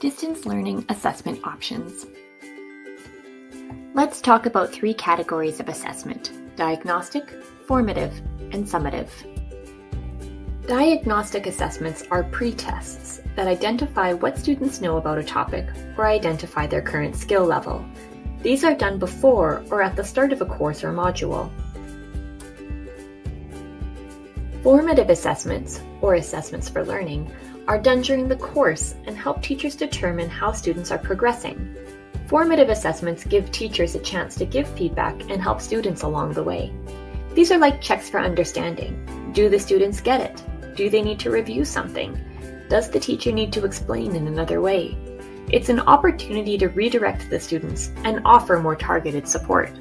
Distance Learning Assessment Options. Let's talk about three categories of assessment diagnostic, formative, and summative. Diagnostic assessments are pre-tests that identify what students know about a topic or identify their current skill level. These are done before or at the start of a course or module. Formative assessments, or assessments for learning, are done during the course and help teachers determine how students are progressing. Formative assessments give teachers a chance to give feedback and help students along the way. These are like checks for understanding. Do the students get it? Do they need to review something? Does the teacher need to explain in another way? It's an opportunity to redirect the students and offer more targeted support.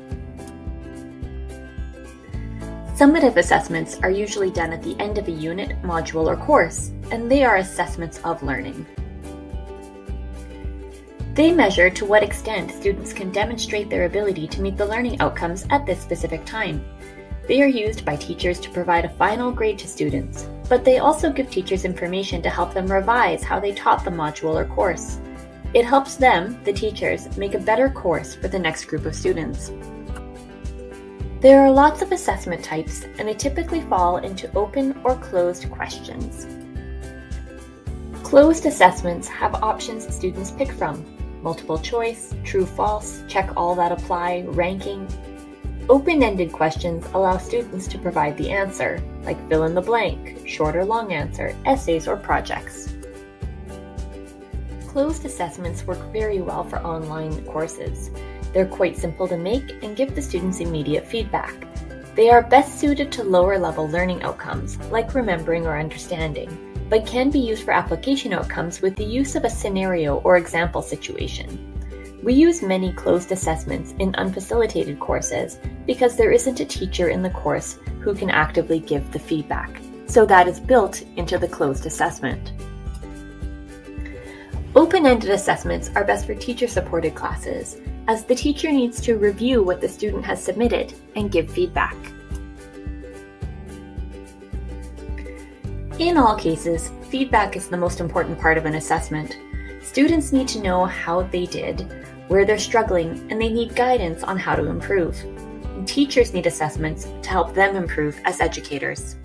Summative assessments are usually done at the end of a unit, module, or course, and they are assessments of learning. They measure to what extent students can demonstrate their ability to meet the learning outcomes at this specific time. They are used by teachers to provide a final grade to students, but they also give teachers information to help them revise how they taught the module or course. It helps them, the teachers, make a better course for the next group of students. There are lots of assessment types, and they typically fall into open or closed questions. Closed assessments have options students pick from multiple choice, true false, check all that apply, ranking. Open ended questions allow students to provide the answer, like fill in the blank, short or long answer, essays, or projects. Closed assessments work very well for online courses. They're quite simple to make and give the students immediate feedback. They are best suited to lower level learning outcomes, like remembering or understanding, but can be used for application outcomes with the use of a scenario or example situation. We use many closed assessments in unfacilitated courses because there isn't a teacher in the course who can actively give the feedback, so that is built into the closed assessment. Open-ended assessments are best for teacher-supported classes, as the teacher needs to review what the student has submitted and give feedback. In all cases, feedback is the most important part of an assessment. Students need to know how they did, where they're struggling, and they need guidance on how to improve. And teachers need assessments to help them improve as educators.